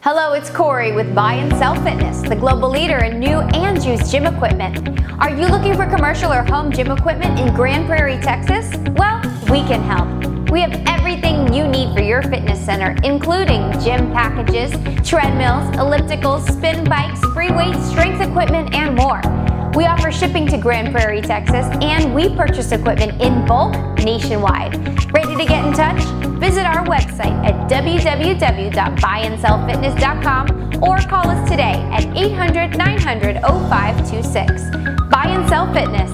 Hello, it's Corey with Buy and Sell Fitness, the global leader in new and used gym equipment. Are you looking for commercial or home gym equipment in Grand Prairie, Texas? Well, we can help. We have everything you need for your fitness center, including gym packages, treadmills, ellipticals, spin bikes, free weights, strength equipment, and more. We offer shipping to Grand Prairie, Texas, and we purchase equipment in bulk nationwide. Ready to get in touch? Visit our website at www.buyandsellfitness.com or call us today at 800 900 0526. Buy and Sell Fitness.